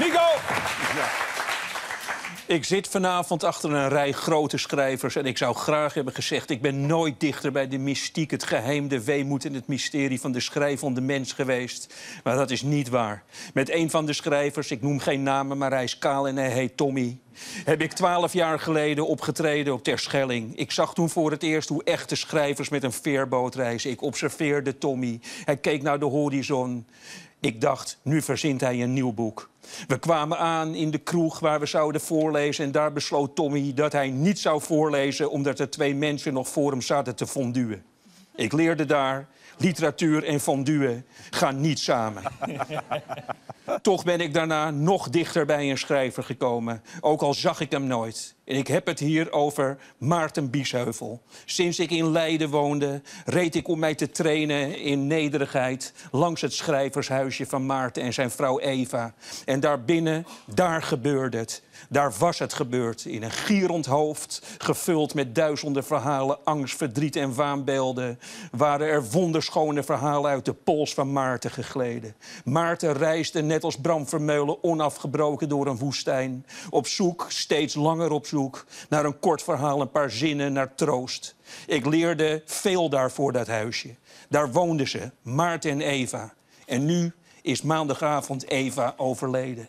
Nico! Ik zit vanavond achter een rij grote schrijvers en ik zou graag hebben gezegd... ik ben nooit dichter bij de mystiek, het geheim, de weemoed en het mysterie... van de schrijvende mens geweest. Maar dat is niet waar. Met een van de schrijvers, ik noem geen namen, maar hij is kaal en hij heet Tommy... heb ik twaalf jaar geleden opgetreden op Terschelling. Ik zag toen voor het eerst hoe echte schrijvers met een veerboot reizen. Ik observeerde Tommy. Hij keek naar de horizon. Ik dacht, nu verzint hij een nieuw boek. We kwamen aan in de kroeg waar we zouden voorlezen... en daar besloot Tommy dat hij niet zou voorlezen... omdat er twee mensen nog voor hem zaten te fonduen. Ik leerde daar, literatuur en fondue gaan niet samen. Toch ben ik daarna nog dichter bij een schrijver gekomen. Ook al zag ik hem nooit. En ik heb het hier over Maarten Biesheuvel. Sinds ik in Leiden woonde, reed ik om mij te trainen in nederigheid... langs het schrijvershuisje van Maarten en zijn vrouw Eva. En daarbinnen, daar gebeurde het. Daar was het gebeurd, in een gierend hoofd... gevuld met duizenden verhalen, angst, verdriet en waanbeelden... waren er wonderschone verhalen uit de pols van Maarten gegleden. Maarten reisde net als Bram Vermeulen onafgebroken door een woestijn. Op zoek, steeds langer op zoek, naar een kort verhaal, een paar zinnen, naar troost. Ik leerde veel daar voor dat huisje. Daar woonden ze, Maarten en Eva. En nu is maandagavond Eva overleden.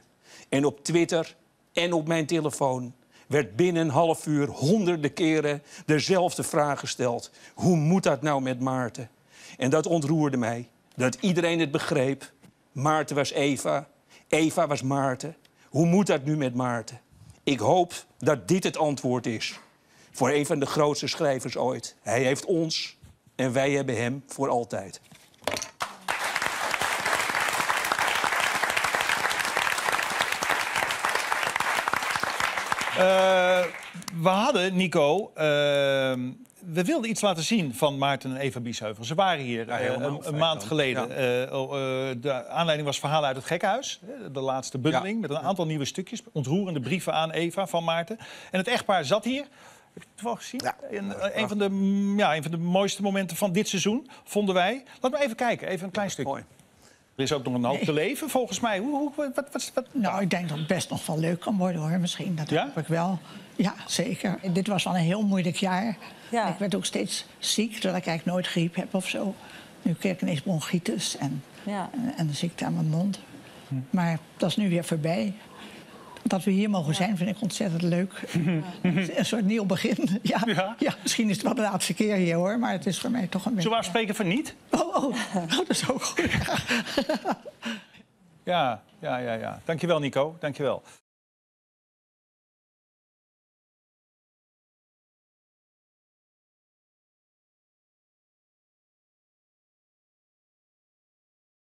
En op Twitter en op mijn telefoon werd binnen een half uur honderden keren dezelfde vraag gesteld. Hoe moet dat nou met Maarten? En dat ontroerde mij. Dat iedereen het begreep. Maarten was Eva, Eva was Maarten. Hoe moet dat nu met Maarten? Ik hoop dat dit het antwoord is voor een van de grootste schrijvers ooit. Hij heeft ons en wij hebben hem voor altijd. Uh, we hadden, Nico, uh, we wilden iets laten zien van Maarten en Eva Biesheuvel. Ze waren hier Ja, uh, helemaal een, maand geleden. Ja. Eh, oh, eh, de aanleiding was verhalen uit het gekkenhuis. hè, De laatste bundeling met een aantal nieuwe stukjes. Ontroerende brieven aan Eva van Maarten. En het echtpaar zat hier. Heb je het toevallig gezien? En, eh, een, van de, ja, een van de mooiste momenten van dit seizoen, vonden wij. Laten we even kijken, even een klein stukje. Mooi. Er is ook nog een hoop te leven, volgens mij. Hoe, hoe, wat, wat, wat, Nou, ik denk dat het best nog wel leuk kan worden hoor, misschien. Dat Ja? hoop ik wel. Ja, zeker. Dit was wel een heel moeilijk jaar. Ja. Ik werd ook steeds ziek, terwijl ik eigenlijk nooit griep heb of zo. Nu kreeg ik ineens bronchitis en, Ja. en, en een ziekte aan mijn mond. Maar dat is nu weer voorbij. Dat we hier mogen zijn, vind ik ontzettend leuk. Een soort nieuw begin. Ja, Ja? ja. misschien is het wel de laatste keer hier hoor, maar het is voor mij toch een beetje... Zullen we afspreken van niet? Oh, oh, oh, dat is ook goed. Ja, ja, ja, ja. Dankjewel, Nico. Dankjewel.